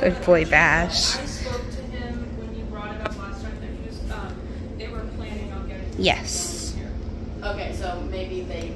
Good boy, Bash. Yes. Okay, so maybe they